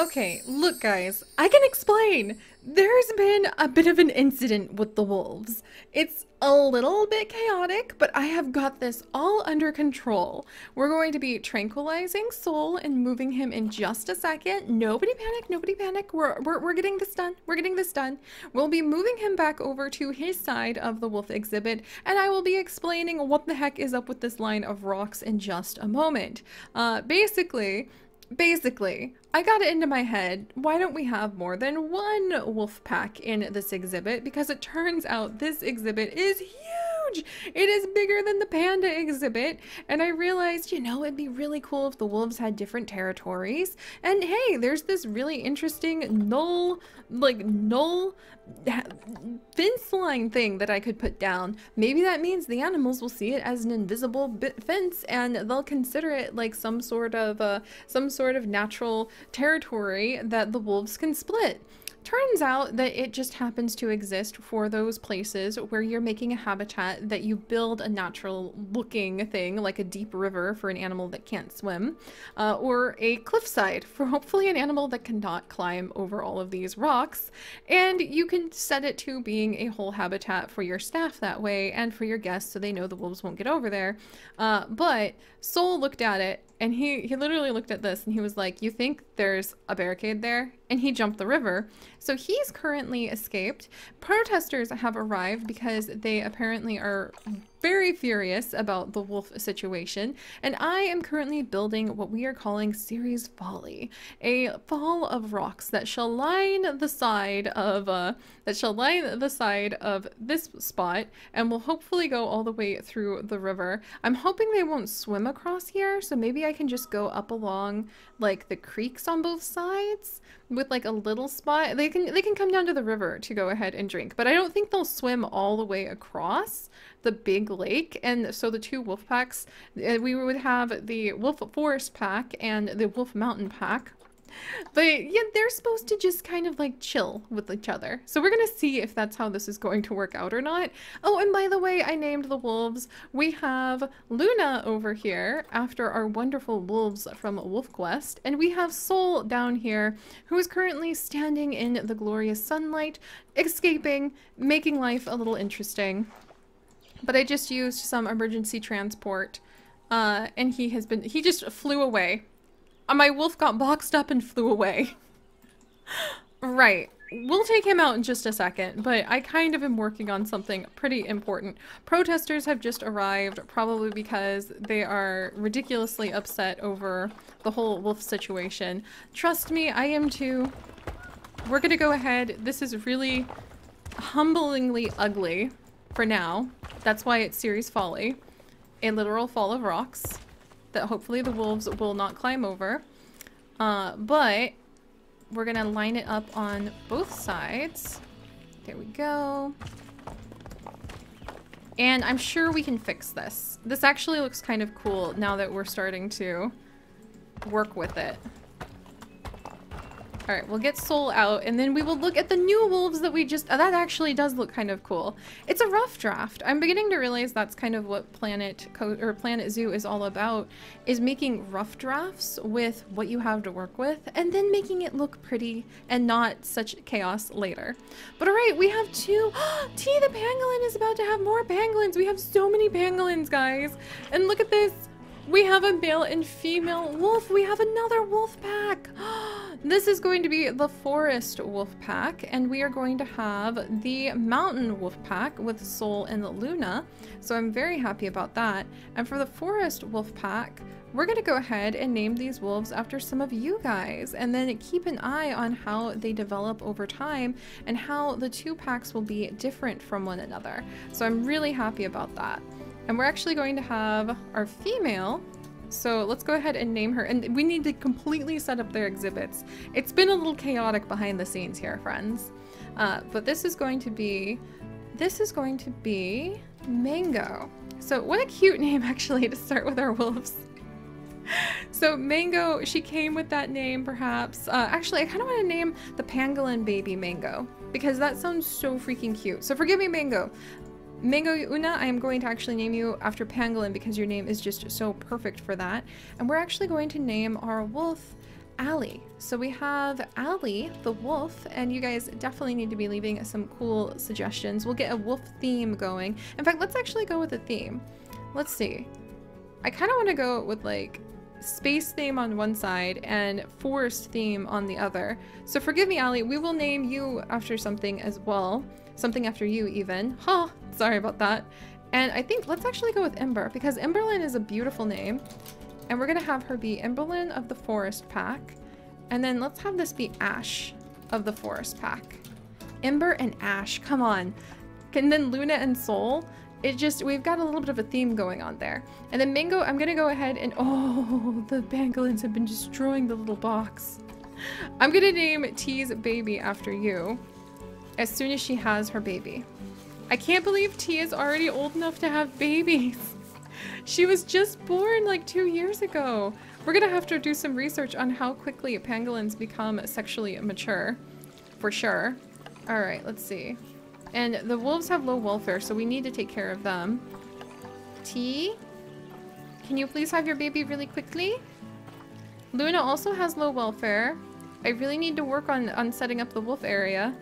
Okay, look guys, I can explain. There's been a bit of an incident with the wolves. It's a little bit chaotic, but I have got this all under control. We're going to be tranquilizing Sol and moving him in just a second. Nobody panic, nobody panic. We're, we're, we're getting this done. We're getting this done. We'll be moving him back over to his side of the wolf exhibit, and I will be explaining what the heck is up with this line of rocks in just a moment. Uh, basically, basically, I got it into my head, why don't we have more than one wolf pack in this exhibit? Because it turns out this exhibit is huge! It is bigger than the panda exhibit, and I realized, you know, it'd be really cool if the wolves had different territories. And hey, there's this really interesting null, like, null fence line thing that I could put down. Maybe that means the animals will see it as an invisible fence and they'll consider it like some sort of uh, some sort of natural territory that the wolves can split. Turns out that it just happens to exist for those places where you're making a habitat that you build a natural looking thing like a deep river for an animal that can't swim uh, or a cliffside for hopefully an animal that cannot climb over all of these rocks and you can set it to being a whole habitat for your staff that way and for your guests so they know the wolves won't get over there. Uh, but Sol looked at it and he, he literally looked at this and he was like, you think there's a barricade there? And he jumped the river. So he's currently escaped. Protesters have arrived because they apparently are very furious about the wolf situation, and I am currently building what we are calling Seri's Folly, a fall of rocks that shall line the side of uh, that shall line the side of this spot, and will hopefully go all the way through the river. I'm hoping they won't swim across here, so maybe I can just go up along like the creeks on both sides with like a little spot. They can they can come down to the river to go ahead and drink, but I don't think they'll swim all the way across the big lake. And so the two wolf packs, uh, we would have the wolf forest pack and the wolf mountain pack but yeah, they're supposed to just kind of like chill with each other. So we're gonna see if that's how this is going to work out or not. Oh, and by the way, I named the wolves. We have Luna over here after our wonderful wolves from WolfQuest, and we have Sol down here who is currently standing in the glorious sunlight, escaping, making life a little interesting. But I just used some emergency transport uh, and he has been, he just flew away uh, my wolf got boxed up and flew away. right. We'll take him out in just a second, but I kind of am working on something pretty important. Protesters have just arrived, probably because they are ridiculously upset over the whole wolf situation. Trust me, I am too. We're gonna go ahead. This is really humblingly ugly for now. That's why it's Seri's Folly. A literal fall of rocks that hopefully the wolves will not climb over. Uh, but we're gonna line it up on both sides. There we go. And I'm sure we can fix this. This actually looks kind of cool now that we're starting to work with it. Alright, we'll get Sol out, and then we will look at the new wolves that we just- oh, that actually does look kind of cool. It's a rough draft. I'm beginning to realize that's kind of what Planet Co or Planet Zoo is all about, is making rough drafts with what you have to work with, and then making it look pretty and not such chaos later. But alright, we have two- T the pangolin is about to have more pangolins! We have so many pangolins, guys! And look at this! We have a male and female wolf. We have another wolf pack. this is going to be the forest wolf pack, and we are going to have the mountain wolf pack with Sol and Luna. So I'm very happy about that. And for the forest wolf pack, we're going to go ahead and name these wolves after some of you guys and then keep an eye on how they develop over time and how the two packs will be different from one another. So I'm really happy about that. And we're actually going to have our female. So let's go ahead and name her. And we need to completely set up their exhibits. It's been a little chaotic behind the scenes here, friends. Uh, but this is going to be, this is going to be Mango. So what a cute name actually to start with our wolves. so Mango, she came with that name perhaps. Uh, actually, I kind of want to name the pangolin baby Mango because that sounds so freaking cute. So forgive me, Mango. Mango Una, I am going to actually name you after Pangolin because your name is just so perfect for that. And we're actually going to name our wolf Allie. So we have Allie, the wolf, and you guys definitely need to be leaving some cool suggestions. We'll get a wolf theme going. In fact, let's actually go with a theme. Let's see. I kind of want to go with like space theme on one side and forest theme on the other. So forgive me, Allie, we will name you after something as well. Something after you even. Huh, sorry about that. And I think let's actually go with Ember because Emberlyn is a beautiful name. And we're gonna have her be Emberlyn of the Forest Pack. And then let's have this be Ash of the Forest Pack. Ember and Ash, come on. And then Luna and Sol. It just, we've got a little bit of a theme going on there. And then Mango, I'm gonna go ahead and, oh, the pangolins have been destroying the little box. I'm gonna name T's baby after you as soon as she has her baby. I can't believe T is already old enough to have babies. She was just born like two years ago. We're gonna have to do some research on how quickly pangolins become sexually mature. For sure. Alright, let's see. And the wolves have low welfare, so we need to take care of them. T? Can you please have your baby really quickly? Luna also has low welfare. I really need to work on, on setting up the wolf area.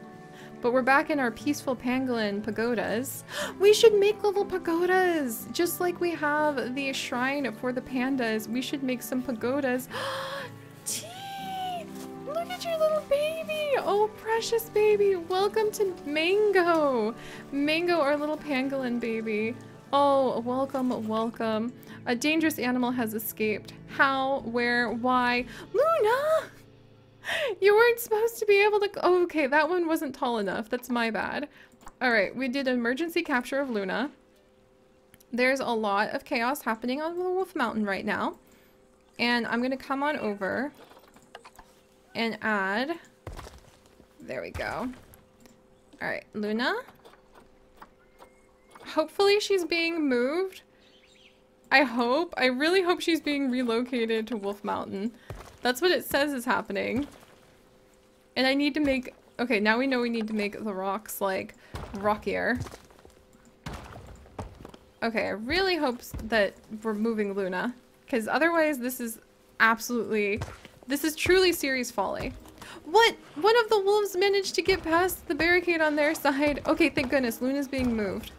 But we're back in our peaceful pangolin pagodas. We should make little pagodas! Just like we have the shrine for the pandas, we should make some pagodas. Teeth! Look at your little baby! Oh, precious baby! Welcome to Mango! Mango, our little pangolin baby. Oh, welcome, welcome. A dangerous animal has escaped. How? Where? Why? Luna! you weren't supposed to be able to- oh, okay, that one wasn't tall enough. That's my bad. Alright, we did emergency capture of Luna. There's a lot of chaos happening on the Wolf Mountain right now. And I'm gonna come on over and add... There we go. Alright, Luna. Hopefully she's being moved. I hope. I really hope she's being relocated to Wolf Mountain. That's what it says is happening. And I need to make... Okay, now we know we need to make the rocks, like, rockier. Okay, I really hope that we're moving Luna. Because otherwise this is absolutely... This is truly series folly. What? One of the wolves managed to get past the barricade on their side. Okay, thank goodness. Luna's being moved.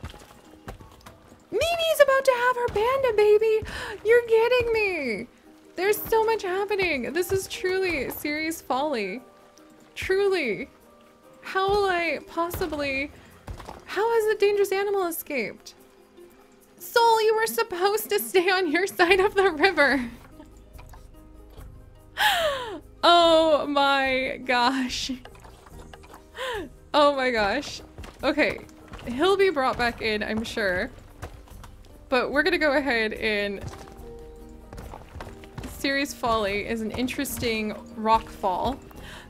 Mimi's about to have her panda baby! You're kidding me! There's so much happening. This is truly serious folly. Truly. How will I possibly... How has the dangerous animal escaped? Sol, you were supposed to stay on your side of the river. oh my gosh. Oh my gosh. Okay, he'll be brought back in, I'm sure. But we're gonna go ahead and Serious Folly is an interesting rock fall.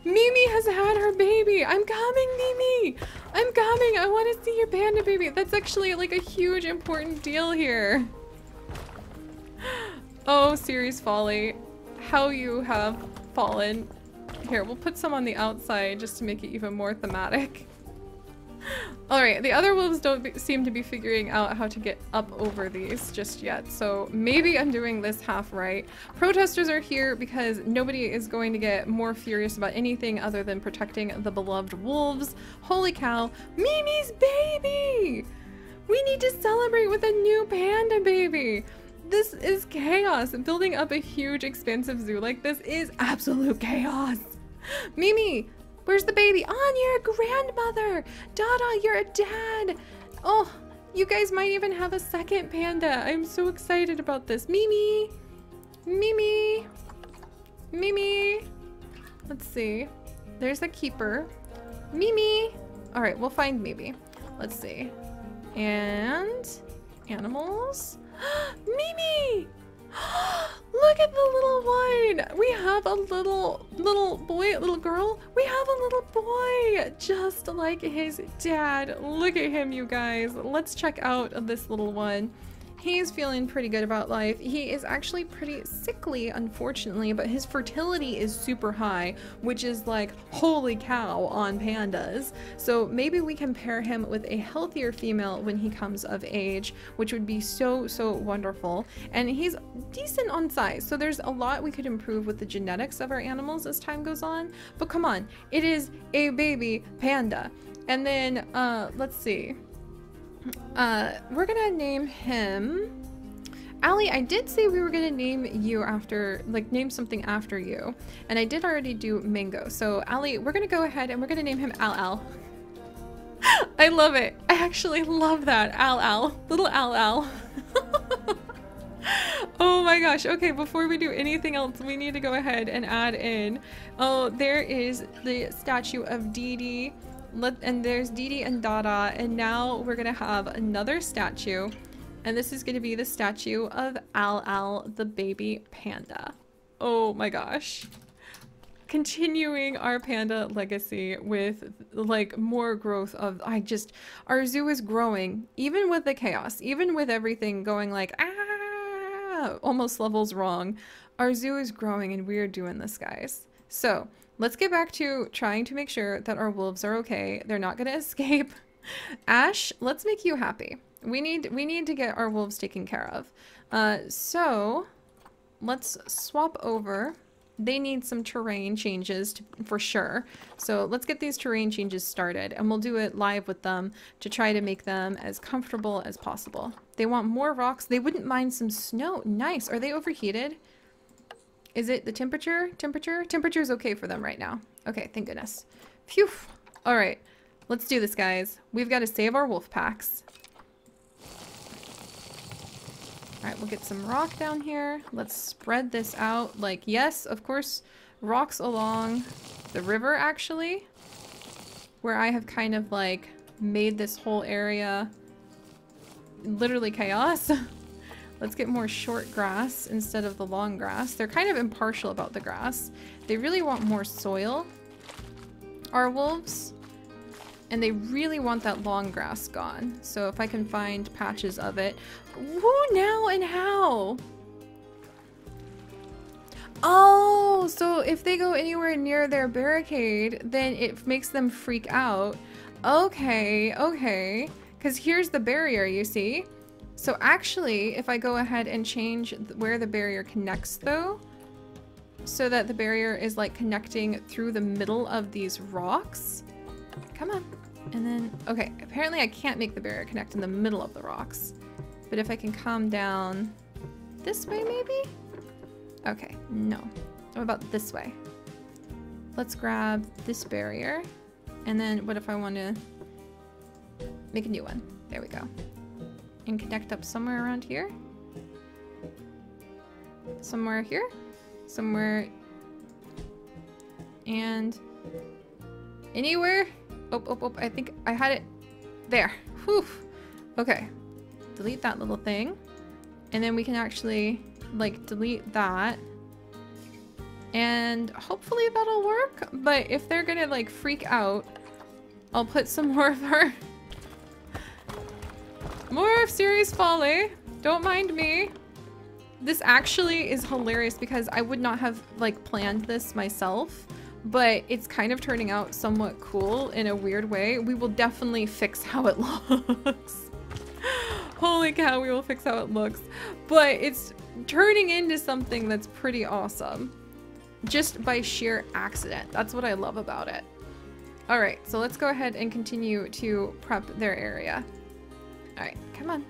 Mimi has had her baby. I'm coming, Mimi. I'm coming. I want to see your panda baby. That's actually like a huge important deal here. Oh, Serious Folly. How you have fallen. Here, we'll put some on the outside just to make it even more thematic. Alright, the other wolves don't be seem to be figuring out how to get up over these just yet, so maybe I'm doing this half right. Protesters are here because nobody is going to get more furious about anything other than protecting the beloved wolves. Holy cow, Mimi's baby! We need to celebrate with a new panda baby! This is chaos. Building up a huge expansive zoo like this is absolute chaos. Mimi, Where's the baby? On your grandmother! Dada, you're a dad! Oh, you guys might even have a second panda. I'm so excited about this. Mimi! Mimi! Mimi! Let's see. There's a keeper. Mimi! Alright, we'll find Mimi. Let's see. And... Animals? Mimi! Look at the little one! We have a little, little boy, little girl. We have a little boy, just like his dad. Look at him, you guys. Let's check out this little one. He's feeling pretty good about life. He is actually pretty sickly, unfortunately, but his fertility is super high, which is like, holy cow on pandas. So maybe we can pair him with a healthier female when he comes of age, which would be so, so wonderful. And he's decent on size, so there's a lot we could improve with the genetics of our animals as time goes on. But come on, it is a baby panda. And then, uh, let's see. Uh, we're gonna name him... Ali, I did say we were gonna name you after, like, name something after you. And I did already do Mango. So, Ali, we're gonna go ahead and we're gonna name him Al Al. I love it. I actually love that. Al Al. Little Al Al. oh my gosh. Okay, before we do anything else, we need to go ahead and add in. Oh, there is the statue of Dee Dee. Let, and there's Didi and Dada, and now we're gonna have another statue, and this is gonna be the statue of Al Al, the baby panda. Oh my gosh. Continuing our panda legacy with like more growth of, I just, our zoo is growing, even with the chaos, even with everything going like, ah, almost levels wrong. Our zoo is growing and we're doing this, guys. So, Let's get back to trying to make sure that our wolves are okay. They're not going to escape. Ash, let's make you happy. We need we need to get our wolves taken care of. Uh, so let's swap over. They need some terrain changes to, for sure. So let's get these terrain changes started and we'll do it live with them to try to make them as comfortable as possible. They want more rocks. They wouldn't mind some snow. Nice. Are they overheated? Is it the temperature? Temperature? Temperature is okay for them right now. Okay, thank goodness. Phew. All right, let's do this, guys. We've got to save our wolf packs. All right, we'll get some rock down here. Let's spread this out. Like, yes, of course, rocks along the river, actually, where I have kind of, like, made this whole area literally chaos. Let's get more short grass instead of the long grass. They're kind of impartial about the grass. They really want more soil, our wolves. And they really want that long grass gone. So if I can find patches of it. Who now and how? Oh, so if they go anywhere near their barricade, then it makes them freak out. Okay, okay. Because here's the barrier, you see? So actually, if I go ahead and change where the barrier connects though, so that the barrier is like connecting through the middle of these rocks. Come on. And then, okay, apparently I can't make the barrier connect in the middle of the rocks. But if I can come down this way maybe? Okay, no. What about this way? Let's grab this barrier. And then what if I want to make a new one? There we go and connect up somewhere around here. Somewhere here. Somewhere. And anywhere. Oh, oh, oh, I think I had it there. Whew. Okay. Delete that little thing. And then we can actually like delete that. And hopefully that'll work. But if they're gonna like freak out, I'll put some more of our more of Serious Folly. Don't mind me. This actually is hilarious because I would not have like planned this myself, but it's kind of turning out somewhat cool in a weird way. We will definitely fix how it looks. Holy cow, we will fix how it looks. But it's turning into something that's pretty awesome. Just by sheer accident. That's what I love about it. Alright, so let's go ahead and continue to prep their area. Alright, come on.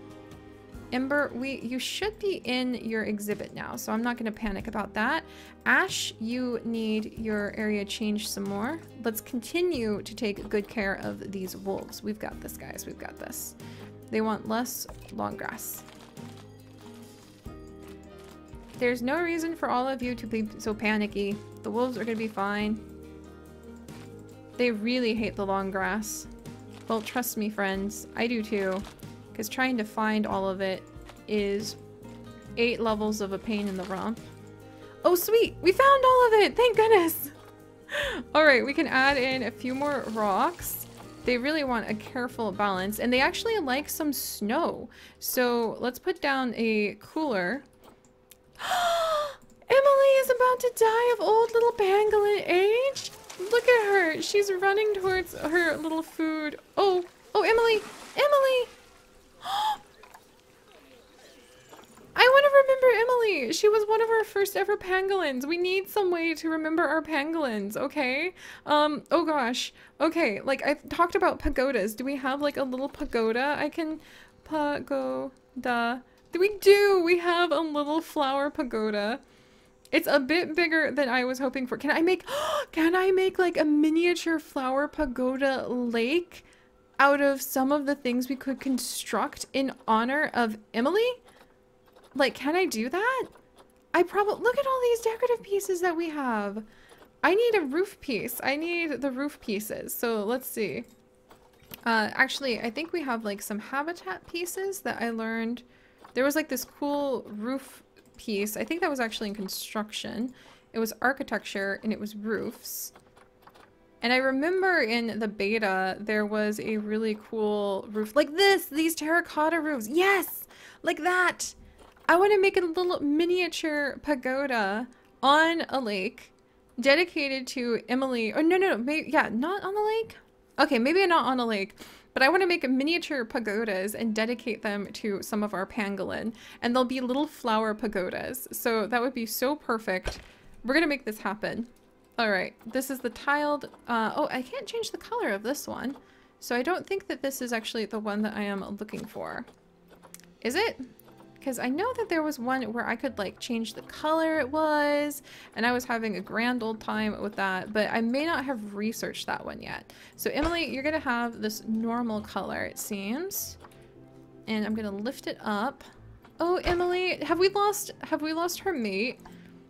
Ember, we you should be in your exhibit now, so I'm not going to panic about that. Ash, you need your area changed some more. Let's continue to take good care of these wolves. We've got this, guys. We've got this. They want less long grass. There's no reason for all of you to be so panicky. The wolves are going to be fine. They really hate the long grass. Well, trust me, friends. I do too. Because trying to find all of it is eight levels of a pain in the rump. Oh, sweet! We found all of it! Thank goodness! Alright, we can add in a few more rocks. they really want a careful balance and they actually like some snow. So let's put down a cooler. Emily is about to die of old little pangolin age. Look at her. She's running towards her little food. Oh, oh, Emily, Emily. I want to remember Emily. She was one of our first ever pangolins. We need some way to remember our pangolins, okay? Um, oh gosh. Okay, like I talked about pagodas. Do we have like a little pagoda I can pagoda? We do. We have a little flower pagoda. It's a bit bigger than I was hoping for. Can I make can I make like a miniature flower pagoda lake out of some of the things we could construct in honor of Emily? Like, can I do that? I probably- look at all these decorative pieces that we have. I need a roof piece. I need the roof pieces. So let's see. Uh, actually, I think we have like some habitat pieces that I learned. There was like this cool roof piece. I think that was actually in construction. It was architecture and it was roofs. And I remember in the beta, there was a really cool roof like this, these terracotta roofs. Yes, like that. I want to make a little miniature pagoda on a lake dedicated to Emily. Oh, no, no, no. Maybe, yeah, not on the lake. Okay, maybe not on a lake. But I want to make miniature pagodas and dedicate them to some of our pangolin. And they'll be little flower pagodas. So that would be so perfect. We're going to make this happen. All right, this is the tiled... Uh, oh, I can't change the color of this one. So I don't think that this is actually the one that I am looking for. Is it? Because I know that there was one where I could like change the color it was and I was having a grand old time with that, but I may not have researched that one yet. So Emily, you're to have this normal color it seems. And I'm to lift it up. Oh, Emily, have we lost, have we lost her mate?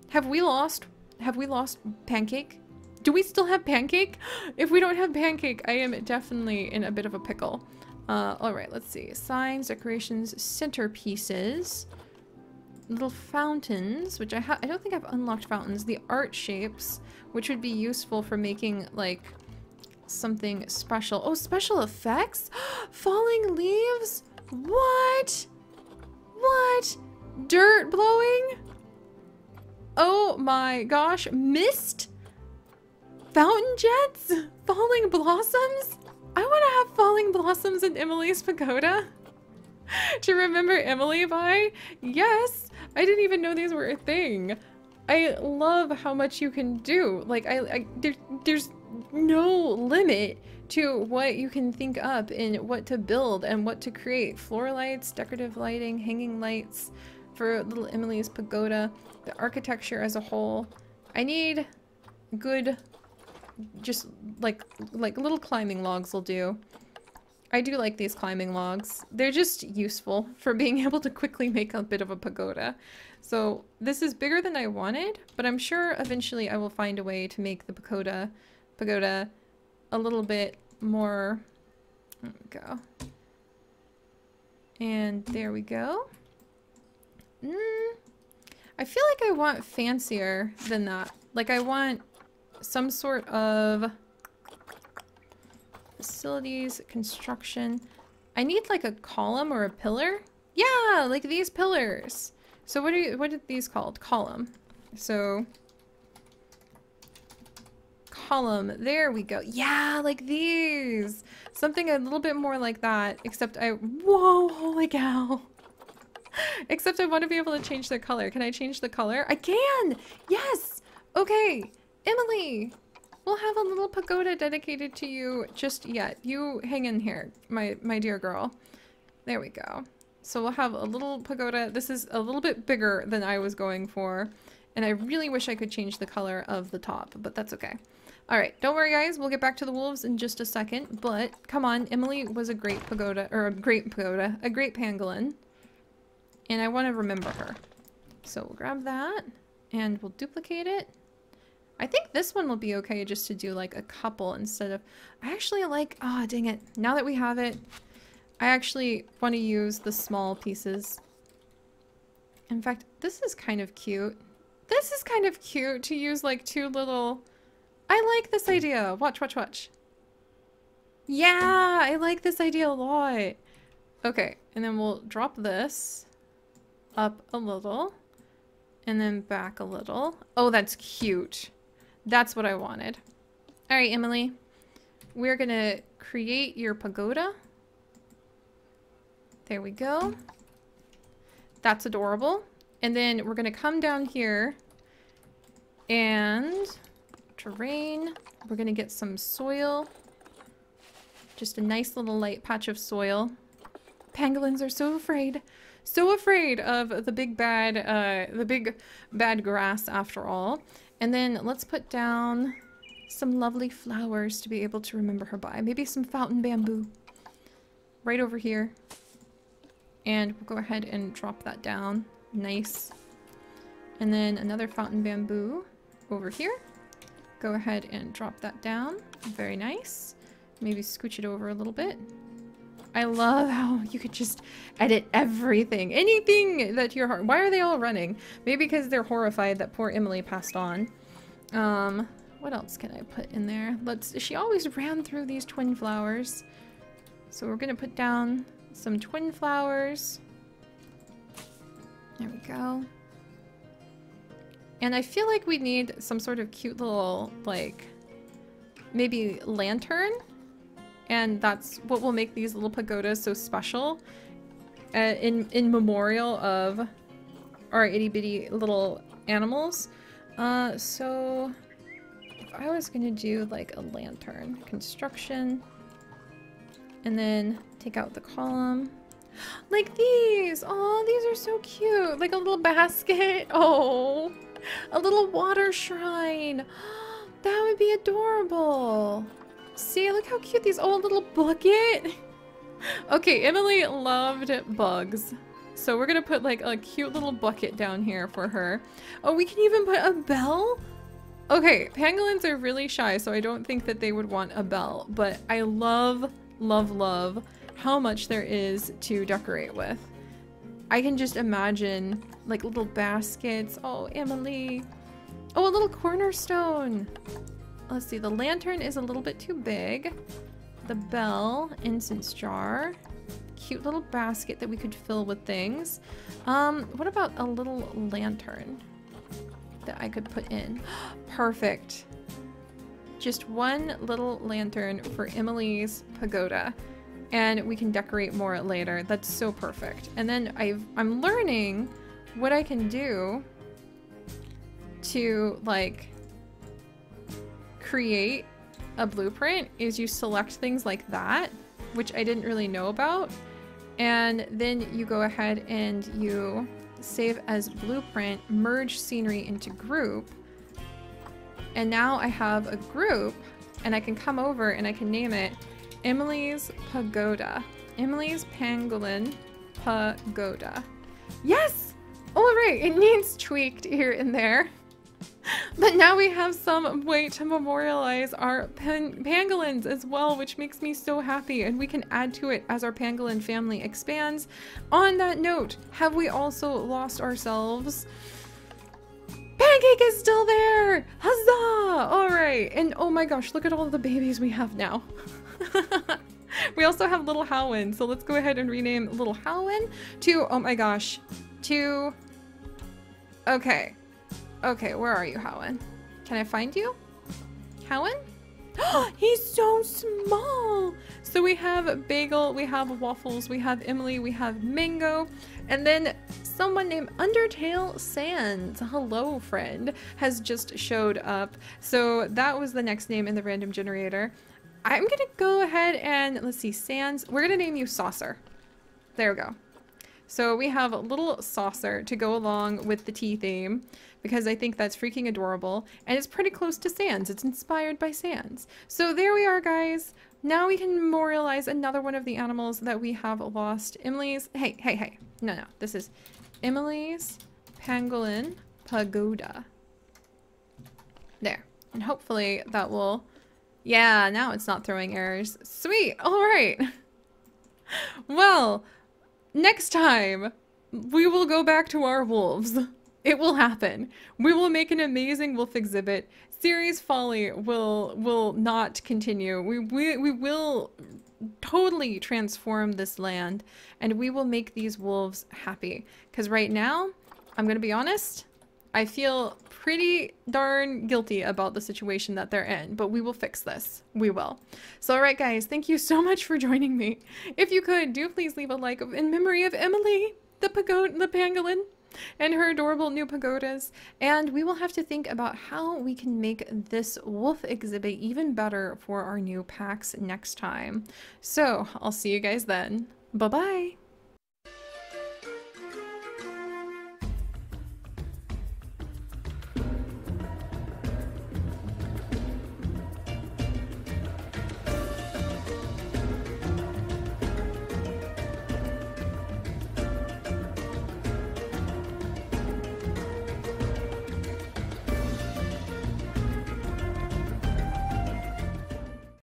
Have we lost, have we lost Pancake? Do we still have Pancake? If we don't have Pancake, I am definitely in a bit of a pickle. Uh, all right, let's see. Signs, decorations, centerpieces, little fountains, which I, I don't think I've unlocked fountains. The art shapes, which would be useful for making like something special. Oh, special effects? Falling leaves? What? What? Dirt blowing? Oh my gosh, mist? Fountain jets? Falling blossoms? I want to have falling blossoms in Emily's pagoda. to remember Emily by? Yes! I didn't even know these were a thing. I love how much you can do. Like, I, I there, there's no limit to what you can think up and what to build and what to create. Floor lights, decorative lighting, hanging lights for little Emily's pagoda, the architecture as a whole. I need good just like like little climbing logs will do. I do like these climbing logs. They're just useful for being able to quickly make a bit of a pagoda. So this is bigger than I wanted, but I'm sure eventually I will find a way to make the pagoda pagoda a little bit more go. And there we go. Mm, I feel like I want fancier than that. Like I want some sort of facilities, construction. I need like a column or a pillar. Yeah, like these pillars. So what are you, what are these called? Column. So column. There we go. Yeah, like these. Something a little bit more like that, except I, whoa, holy cow. except I want to be able to change their color. Can I change the color? I can! Yes! Okay. Emily! We'll have a little pagoda dedicated to you just yet. You hang in here, my, my dear girl. There we go. So we'll have a little pagoda. This is a little bit bigger than I was going for. And I really wish I could change the color of the top, but that's okay. Alright, don't worry guys, we'll get back to the wolves in just a second, but come on, Emily was a great pagoda, or a great pagoda, a great pangolin. And I want to remember her. So we'll grab that, and we'll duplicate it, I think this one will be okay just to do like a couple instead of... I actually like... Ah, oh, dang it. Now that we have it, I actually want to use the small pieces. In fact, this is kind of cute. This is kind of cute to use like two little... I like this idea. Watch, watch, watch. Yeah, I like this idea a lot. Okay, and then we'll drop this up a little and then back a little. Oh, that's cute. That's what I wanted. All right, Emily. We're going to create your pagoda. There we go. That's adorable. And then we're going to come down here and terrain. We're going to get some soil. Just a nice little light patch of soil. Pangolins are so afraid. So afraid of the big bad, uh, the big bad grass after all. And then let's put down some lovely flowers to be able to remember her by. Maybe some fountain bamboo. Right over here. And we'll go ahead and drop that down. Nice. And then another fountain bamboo over here. Go ahead and drop that down. Very nice. Maybe scooch it over a little bit. I love how you could just edit everything. Anything that your heart- Why are they all running? Maybe because they're horrified that poor Emily passed on. Um, what else can I put in there? Let's... She always ran through these twin flowers. So we're going to put down some twin flowers. There we go. And I feel like we need some sort of cute little, like, maybe lantern and that's what will make these little pagodas so special. Uh, in, in memorial of our itty bitty little animals. Uh, so if I was gonna do like a lantern construction and then take out the column. Like these! Oh these are so cute! Like a little basket. Oh a little water shrine. That would be adorable See, look how cute these old little bucket. okay, Emily loved bugs. So we're gonna put like a cute little bucket down here for her. Oh, we can even put a bell? Okay, pangolins are really shy, so I don't think that they would want a bell, but I love, love, love how much there is to decorate with. I can just imagine like little baskets. Oh, Emily. Oh, a little cornerstone. Let's see, the lantern is a little bit too big. The bell, incense jar, cute little basket that we could fill with things. Um, what about a little lantern that I could put in? Perfect. Just one little lantern for Emily's pagoda and we can decorate more later. That's so perfect. And then I've, I'm learning what I can do to like create a blueprint is you select things like that, which I didn't really know about. And then you go ahead and you save as blueprint, merge scenery into group. And now I have a group and I can come over and I can name it Emily's Pagoda. Emily's Pangolin Pagoda. Yes! All right, it needs tweaked here and there. But now we have some way to memorialize our pan pangolins as well, which makes me so happy. And we can add to it as our pangolin family expands. On that note, have we also lost ourselves? Pancake is still there! Huzzah! All right. And oh my gosh, look at all the babies we have now. we also have Little Howen. So let's go ahead and rename Little Howen to, oh my gosh, to, okay. Okay, where are you, Howen? Can I find you? Howen? He's so small! So we have Bagel, we have Waffles, we have Emily, we have Mango, and then someone named Undertale Sans, hello friend, has just showed up. So that was the next name in the random generator. I'm gonna go ahead and, let's see, Sans, we're gonna name you Saucer. There we go. So we have a little saucer to go along with the tea theme because I think that's freaking adorable. And it's pretty close to Sans. It's inspired by Sans. So there we are, guys. Now we can memorialize another one of the animals that we have lost. Emily's... Hey, hey, hey. No, no. This is Emily's Pangolin Pagoda. There. And hopefully that will... Yeah, now it's not throwing errors. Sweet. All right. well, next time we will go back to our wolves. It will happen. We will make an amazing wolf exhibit. Seri's Folly will will not continue. We we, we will totally transform this land and we will make these wolves happy. Because right now, I'm going to be honest, I feel pretty darn guilty about the situation that they're in, but we will fix this. We will. So, all right, guys, thank you so much for joining me. If you could, do please leave a like in memory of Emily, the pagoda, the pangolin, and her adorable new pagodas. And we will have to think about how we can make this wolf exhibit even better for our new packs next time. So, I'll see you guys then. Bye-bye.